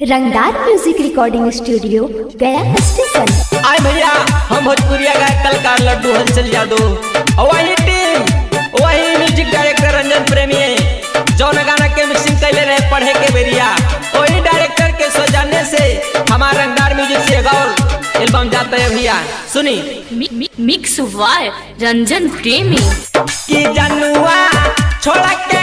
रंगदार music recording studio गया station आए भैया हम भोजपुरिया गायक कलकार लड्डू हंसल यादव वही टीम वही म्यूज़िक डायरेक्टर रंजन प्रेमी है जौन गाना के मिक्सिंग कैले रहे पढ़े के बेरिया। वही डायरेक्टर के सजाने से हमारा रंगदार म्यूज़िक से गौर एल्बम जाता है भैया। सुनी। मि, मि, मिक्स वाय रंजन प्रेमी। की जनुआ छोड़ा के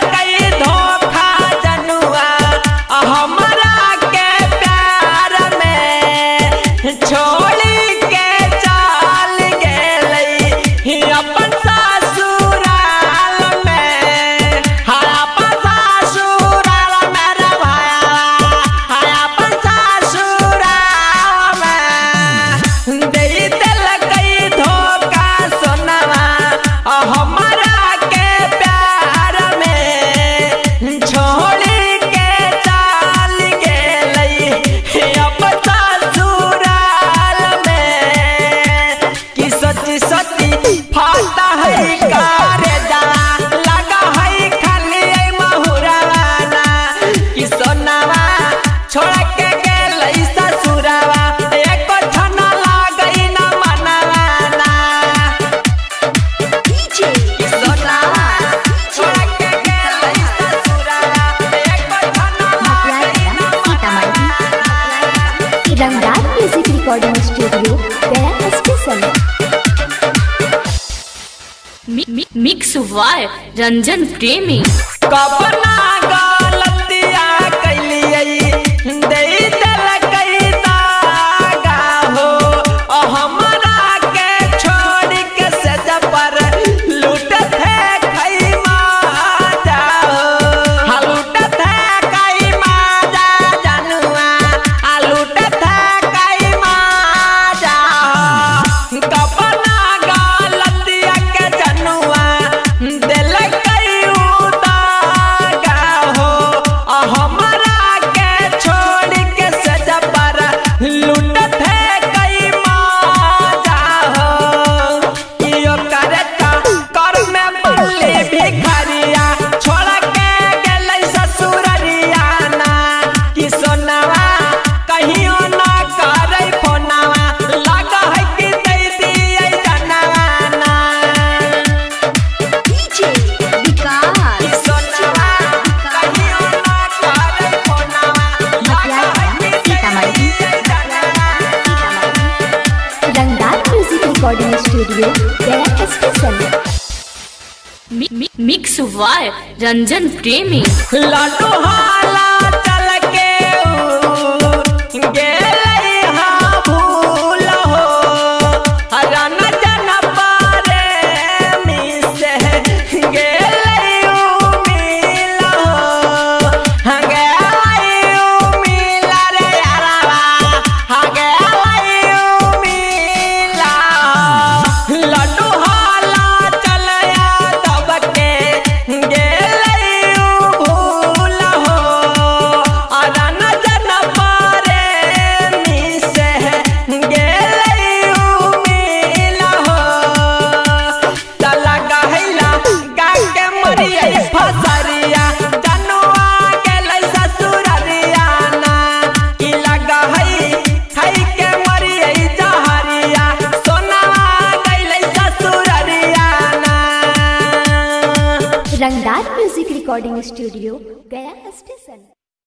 recording studio special mix by Ranjan Premi. कापना recording studio mix by Ranjan Premi. लाटो hi. Recording studio Gaya station